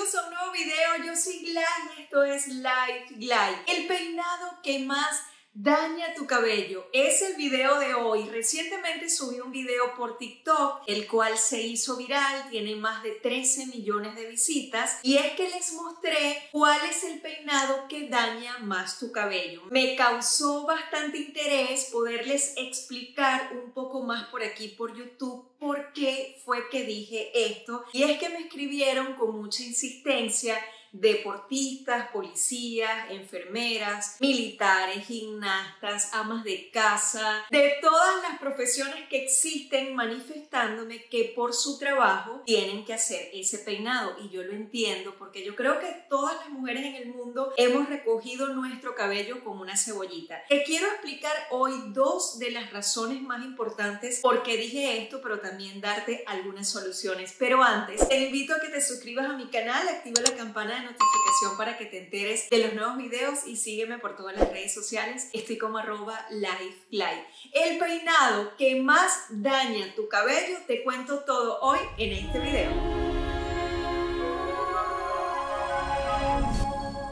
bienvenidos a un nuevo video. Yo soy Glay y esto es Life Glide. El peinado que más daña tu cabello. Es el video de hoy. Recientemente subí un video por TikTok, el cual se hizo viral, tiene más de 13 millones de visitas y es que les mostré cuál es el peinado que daña más tu cabello. Me causó bastante interés poderles explicar un poco más por aquí por YouTube por qué fue que dije esto y es que me escribieron con mucha insistencia deportistas, policías, enfermeras, militares, gimnastas, amas de casa, de todas las profesiones que existen manifestándome que por su trabajo tienen que hacer ese peinado y yo lo entiendo porque yo creo que todas las mujeres en el mundo hemos recogido nuestro cabello como una cebollita. Te quiero explicar hoy dos de las razones más importantes por qué dije esto, pero también darte algunas soluciones. Pero antes, te invito a que te suscribas a mi canal, activa la campana notificación para que te enteres de los nuevos videos y sígueme por todas las redes sociales. Estoy como arroba lifeline. El peinado que más daña tu cabello, te cuento todo hoy en este video.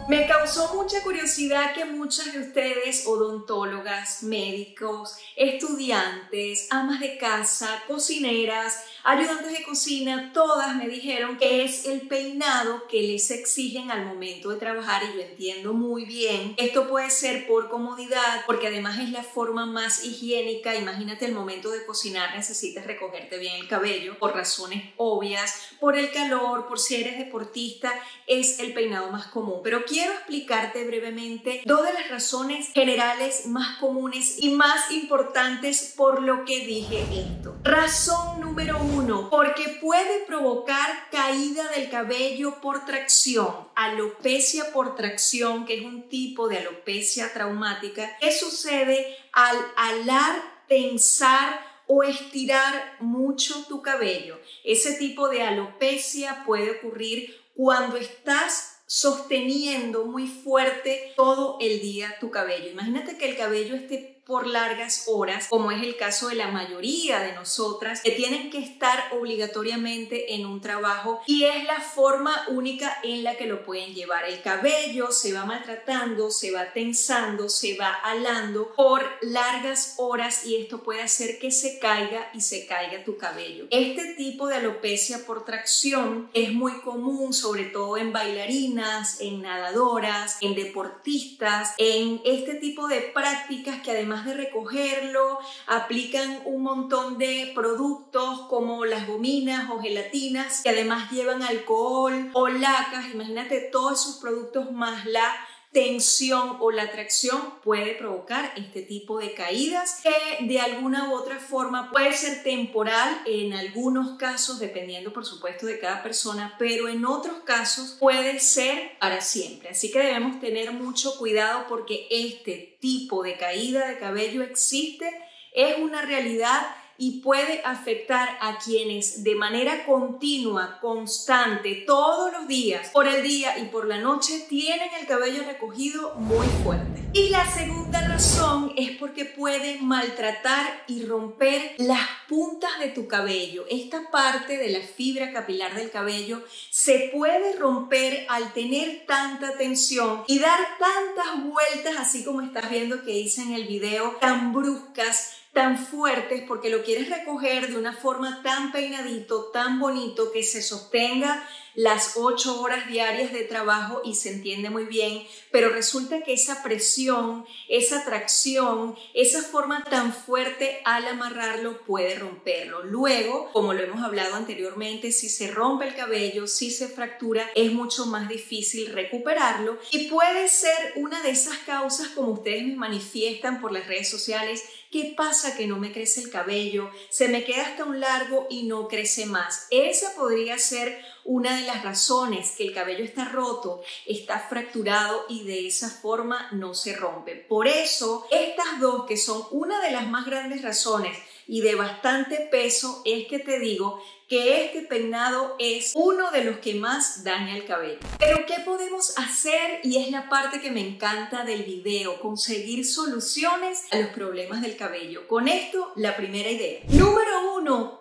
Me causó mucha curiosidad que muchas de ustedes, odontólogas, médicos, estudiantes, amas de casa, cocineras, ayudantes de cocina, todas me dijeron que es el peinado que les exigen al momento de trabajar y yo entiendo muy bien. Esto puede ser por comodidad, porque además es la forma más higiénica. Imagínate el momento de cocinar necesitas recogerte bien el cabello por razones obvias, por el calor, por si eres deportista, es el peinado más común. Pero quiero explicarte brevemente dos de las razones generales más comunes y más importantes por lo que dije esto. Razón número uno, porque puede provocar caída del cabello por tracción, alopecia por tracción, que es un tipo de alopecia traumática. ¿Qué sucede al alar, tensar o estirar mucho tu cabello? Ese tipo de alopecia puede ocurrir cuando estás sosteniendo muy fuerte todo el día tu cabello. Imagínate que el cabello esté por largas horas, como es el caso de la mayoría de nosotras, que tienen que estar obligatoriamente en un trabajo y es la forma única en la que lo pueden llevar. El cabello se va maltratando, se va tensando, se va alando por largas horas y esto puede hacer que se caiga y se caiga tu cabello. Este tipo de alopecia por tracción es muy común, sobre todo en bailarinas, en nadadoras, en deportistas, en este tipo de prácticas que además de recogerlo, aplican un montón de productos como las gominas o gelatinas que además llevan alcohol o lacas. Imagínate todos esos productos más la tensión o la atracción puede provocar este tipo de caídas que de alguna u otra forma puede ser temporal en algunos casos, dependiendo por supuesto de cada persona, pero en otros casos puede ser para siempre. Así que debemos tener mucho cuidado porque este tipo de caída de cabello existe, es una realidad y puede afectar a quienes de manera continua, constante, todos los días, por el día y por la noche, tienen el cabello recogido muy fuerte. Y la segunda razón es porque puede maltratar y romper las puntas de tu cabello. Esta parte de la fibra capilar del cabello se puede romper al tener tanta tensión y dar tantas vueltas, así como estás viendo que hice en el video, tan bruscas tan fuertes porque lo quieres recoger de una forma tan peinadito, tan bonito, que se sostenga las ocho horas diarias de trabajo y se entiende muy bien, pero resulta que esa presión, esa tracción, esa forma tan fuerte al amarrarlo puede romperlo. Luego, como lo hemos hablado anteriormente, si se rompe el cabello, si se fractura, es mucho más difícil recuperarlo y puede ser una de esas causas como ustedes me manifiestan por las redes sociales ¿Qué pasa que no me crece el cabello? Se me queda hasta un largo y no crece más. Esa podría ser una de las razones que el cabello está roto, está fracturado y de esa forma no se rompe. Por eso, estas dos que son una de las más grandes razones y de bastante peso es que te digo que este peinado es uno de los que más daña el cabello. Pero ¿qué podemos hacer? Y es la parte que me encanta del video, conseguir soluciones a los problemas del cabello. Con esto, la primera idea. Número uno,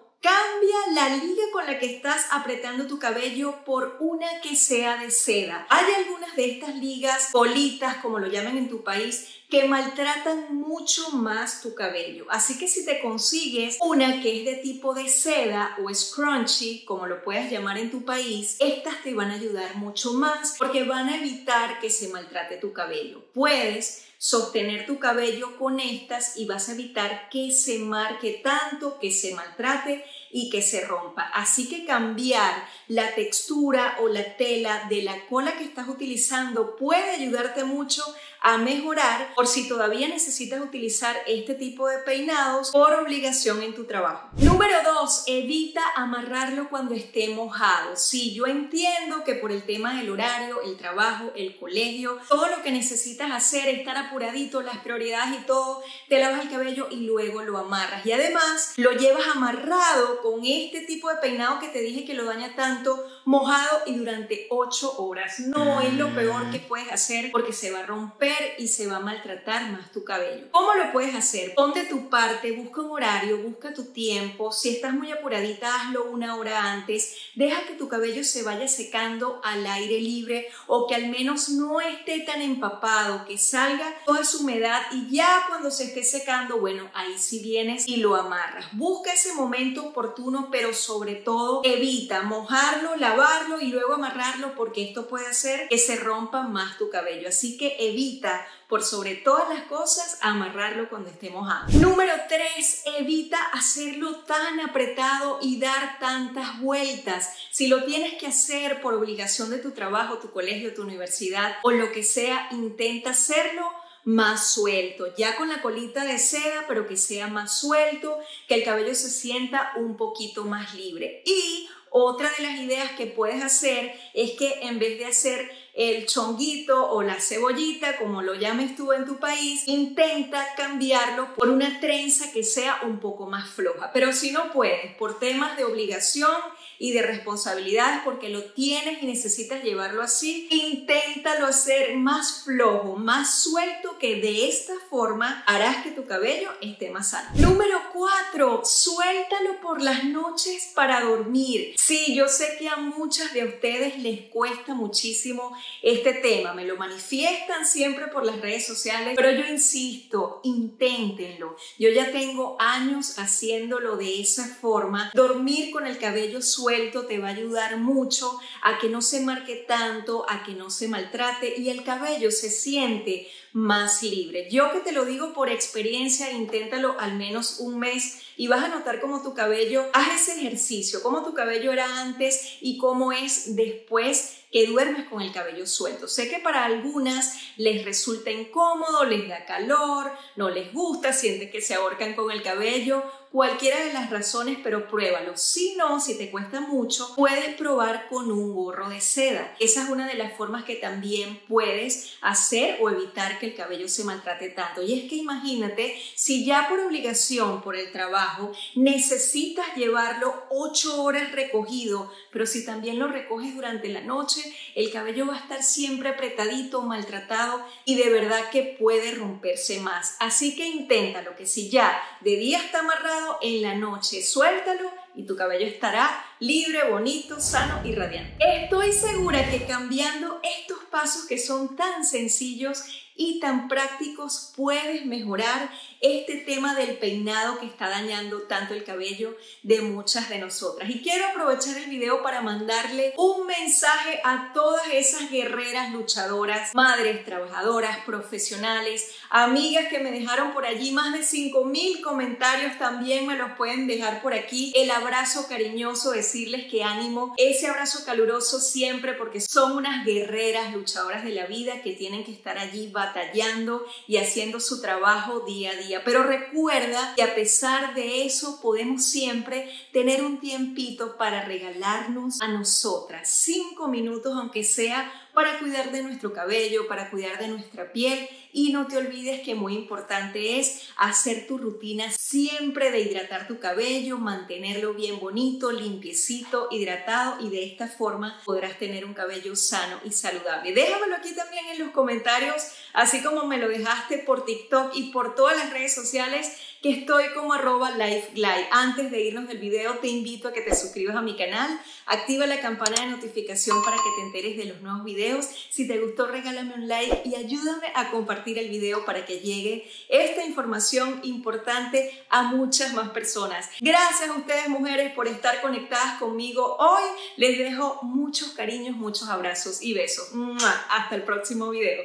liga con la que estás apretando tu cabello por una que sea de seda. Hay algunas de estas ligas, bolitas, como lo llaman en tu país, que maltratan mucho más tu cabello. Así que si te consigues una que es de tipo de seda o scrunchy, como lo puedas llamar en tu país, estas te van a ayudar mucho más porque van a evitar que se maltrate tu cabello. Puedes sostener tu cabello con estas y vas a evitar que se marque tanto, que se maltrate y que se rompa. Así que cambiar la textura o la tela de la cola que estás utilizando puede ayudarte mucho a mejorar por si todavía necesitas utilizar este tipo de peinados por obligación en tu trabajo. Número 2, evita amarrarlo cuando esté mojado. Sí, yo entiendo que por el tema del horario, el trabajo, el colegio, todo lo que necesitas hacer, estar apuradito, las prioridades y todo, te lavas el cabello y luego lo amarras. Y además lo llevas amarrado con este tipo de peinado que te dije que lo daña tanto, mojado y durante 8 horas. No es lo peor que puedes hacer porque se va a romper y se va a maltratar más tu cabello. ¿Cómo lo puedes hacer? Ponte tu parte, busca un horario, busca tu tiempo. Si estás muy apuradita, hazlo una hora antes. Deja que tu cabello se vaya secando al aire libre o que al menos no esté tan empapado, que salga toda su humedad y ya cuando se esté secando, bueno, ahí sí vienes y lo amarras. Busca ese momento oportuno, pero sobre todo evita mojarlo, lavarlo y luego amarrarlo porque esto puede hacer que se rompa más tu cabello. Así que evita por sobre todas las cosas, amarrarlo cuando esté mojado. Número 3. Evita hacerlo tan apretado y dar tantas vueltas. Si lo tienes que hacer por obligación de tu trabajo, tu colegio, tu universidad o lo que sea, intenta hacerlo más suelto, ya con la colita de seda, pero que sea más suelto, que el cabello se sienta un poquito más libre. Y otra de las ideas que puedes hacer es que en vez de hacer el chonguito o la cebollita, como lo llames tú en tu país, intenta cambiarlo por una trenza que sea un poco más floja. Pero si no puedes, por temas de obligación y de responsabilidades, porque lo tienes y necesitas llevarlo así, inténtalo hacer más flojo, más suelto, que de esta forma harás que tu cabello esté más sano. Número 4, suéltalo por las noches para dormir. Sí, yo sé que a muchas de ustedes les cuesta muchísimo este tema, me lo manifiestan siempre por las redes sociales, pero yo insisto, inténtenlo. Yo ya tengo años haciéndolo de esa forma. Dormir con el cabello suelto te va a ayudar mucho a que no se marque tanto, a que no se maltrate y el cabello se siente más libre. Yo que te lo digo por experiencia, inténtalo al menos un mes y vas a notar cómo tu cabello, haz ese ejercicio, cómo tu cabello era antes y cómo es después que duermes con el cabello suelto. Sé que para algunas les resulta incómodo, les da calor, no les gusta, sienten que se ahorcan con el cabello, cualquiera de las razones, pero pruébalo. Si no, si te cuesta mucho, puedes probar con un gorro de seda. Esa es una de las formas que también puedes hacer o evitar que el cabello se maltrate tanto. Y es que imagínate, si ya por obligación, por el trabajo, necesitas llevarlo 8 horas recogido, pero si también lo recoges durante la noche, el cabello va a estar siempre apretadito, maltratado y de verdad que puede romperse más. Así que inténtalo, que si ya de día está amarrado, en la noche suéltalo y tu cabello estará libre, bonito, sano y radiante. Estoy segura que cambiando estos pasos que son tan sencillos y tan prácticos puedes mejorar este tema del peinado que está dañando tanto el cabello de muchas de nosotras. Y quiero aprovechar el video para mandarle un mensaje a todas esas guerreras luchadoras, madres trabajadoras, profesionales, amigas que me dejaron por allí más de 5000 comentarios, también me los pueden dejar por aquí. El abrazo cariñoso, decirles que ánimo, ese abrazo caluroso siempre porque son unas guerreras luchadoras de la vida que tienen que estar allí batallando y haciendo su trabajo día a día. Pero recuerda que a pesar de eso podemos siempre tener un tiempito para regalarnos a nosotras, cinco minutos aunque sea para cuidar de nuestro cabello, para cuidar de nuestra piel y no te olvides que muy importante es hacer tu rutina siempre de hidratar tu cabello, mantenerlo bien bonito, limpiecito, hidratado y de esta forma podrás tener un cabello sano y saludable. Déjamelo aquí también en los comentarios, así como me lo dejaste por TikTok y por todas las redes sociales que estoy como arroba lifeglide. Antes de irnos del video, te invito a que te suscribas a mi canal, activa la campana de notificación para que te enteres de los nuevos videos. Si te gustó, regálame un like y ayúdame a compartir el video para que llegue esta información importante a muchas más personas. Gracias a ustedes, mujeres, por estar conectadas conmigo hoy. Les dejo muchos cariños, muchos abrazos y besos. Hasta el próximo video.